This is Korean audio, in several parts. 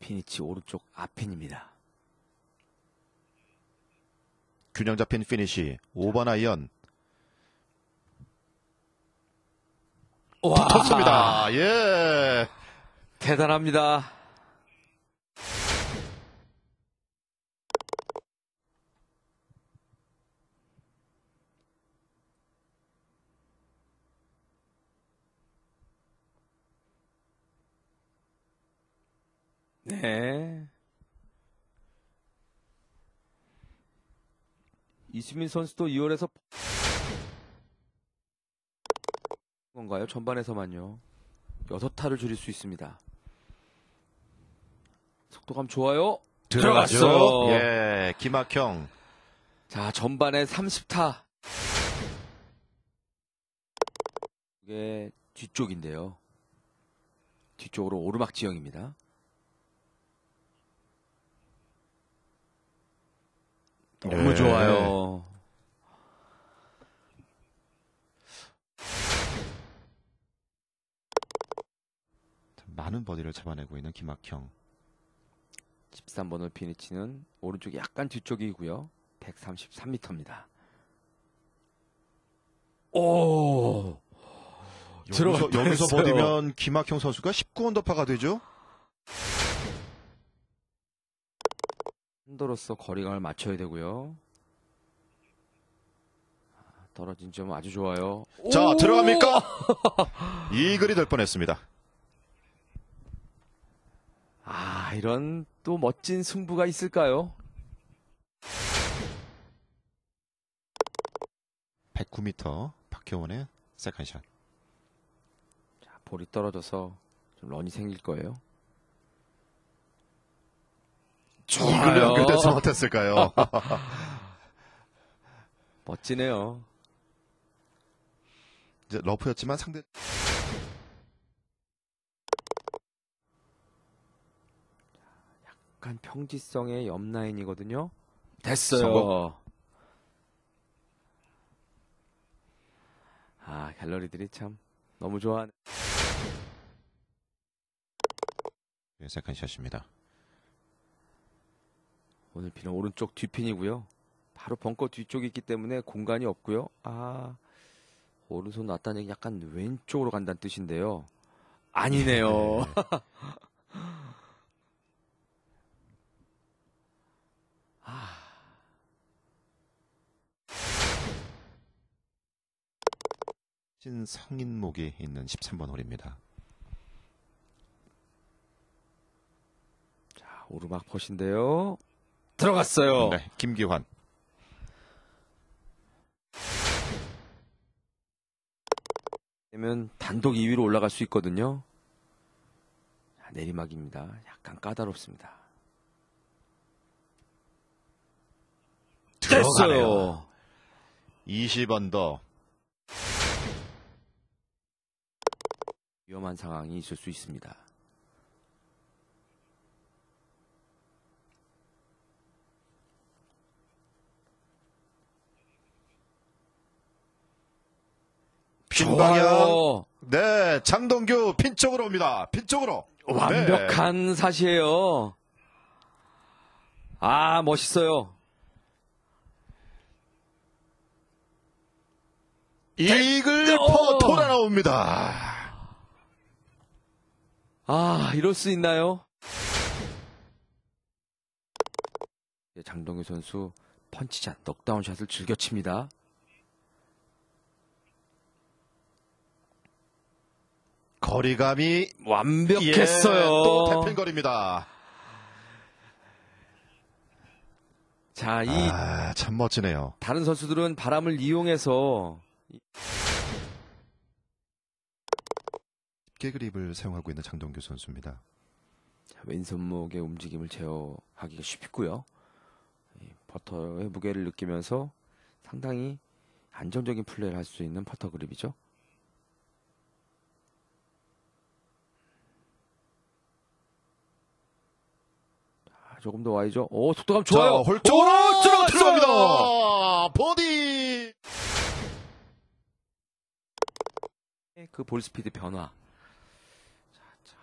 피니치 오른쪽 앞핀입니다. 균형 잡힌 피니시. 5번 아이언. 와, 좋습니다. 예. 대단합니다. 네. 이수민 선수도 2월에서 건가요? 전반에서만요. 6타를 줄일 수 있습니다. 속도감 좋아요. 들어갔죠. 들어갔어요. 예. 김학형. 자, 전반에 30타. 이게 뒤쪽인데요. 뒤쪽으로 오르막 지형입니다. 너무 네. 좋아요. 많은 버디를 잡아내고 있는 김학형. 13번을 피니치는 오른쪽 약간 뒤쪽이고요. 133m입니다. 오! 여기서, 들어갈 여기서. 버디면 김학형 선수가 19 언더파가 되죠? 한도로서 거리감을 맞춰야 되고요. 아, 떨어진 점 아주 좋아요. 자, 오! 들어갑니까? 이글이 될 뻔했습니다. 아, 이런 또 멋진 승부가 있을까요? 109m 박효원의 세컨샷. 자, 볼이 떨어져서 좀 런이 생길 거예요. 이글이 연결돼서 못했을까요? 멋지네요. 이제 러프였지만 상대 약간 평지성의 옆라인이거든요. 됐어요. 성공. 아, 갤러리들이 참 너무 좋아하는. 예, 세컨샷입니다. 오늘 비는 오른쪽 뒤핀이고요. 바로 벙커 뒤쪽이 있기 때문에 공간이 없고요. 아, 오른손 놨다는 얘기 약간 왼쪽으로 간다는 뜻인데요. 아니네요. 네. 신성인목이 있는 13번 홀입니다. 자, 오르막 퍼신데요. 들어갔어요. 네, 김기환. 되면 단독 2위로 올라갈 수 있거든요. 자, 내리막입니다. 약간 까다롭습니다. 들어가네요. 20언더. 위험한 상황이 있을 수 있습니다. 핀 방향. 좋아요. 네, 장동규 핀 쪽으로 옵니다. 핀 쪽으로. 완벽한 샷이에요. 아, 멋있어요. 네. 이글 어. 퍼 돌아 나옵니다. 아, 이럴 수 있나요? 네, 장동규 선수 펀치샷, 넉다운 샷을 즐겨 칩니다. 거리감이 완벽했어요. 예, 또 대필거리입니다. 자, 이 아, 참 멋지네요. 다른 선수들은 바람을 이용해서 쉽게 그립을 사용하고 있는 장동규 선수입니다. 자, 왼손목의 움직임을 제어하기가 쉽고요. 이 퍼터의 무게를 느끼면서 상당히 안정적인 플레이를 할 수 있는 퍼터 그립이죠. 조금 더 와야죠. 오, 속도감 좋아요. 자, 홀쪽으로. 들어갑니다. 버디. 그 볼 스피드 변화.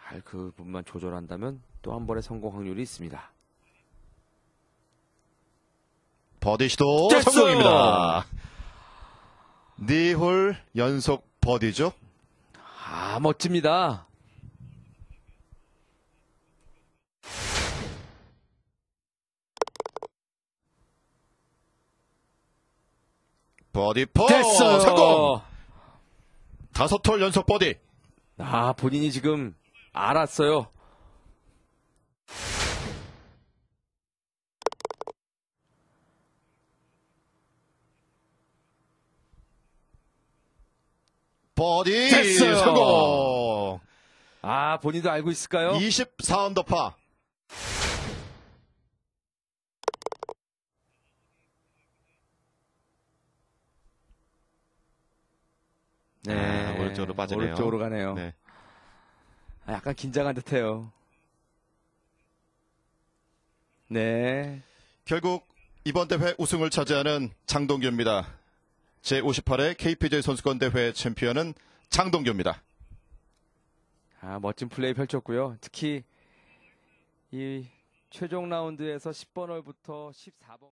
잘 그 부분만 조절한다면 또 한 번의 성공 확률이 있습니다. 버디 시도 됐어요! 성공입니다. 네홀 연속 버디죠. 아, 멋집니다. 버디 퍼트 됐어요. 성공. 다섯 홀 연속 버디. 아, 본인이 지금 알았어요. 버디 됐어요. 성공. 아, 본인도 알고 있을까요? 24언더파. 아, 오른쪽으로 빠지네요. 오른쪽으로 가네요. 네. 아, 약간 긴장한 듯해요. 네. 결국 이번 대회 우승을 차지하는 장동규입니다. 제58회 KPJ 선수권 대회 챔피언은 장동규입니다. 아, 멋진 플레이 펼쳤고요. 특히 이 최종 라운드에서 10번 홀부터 14번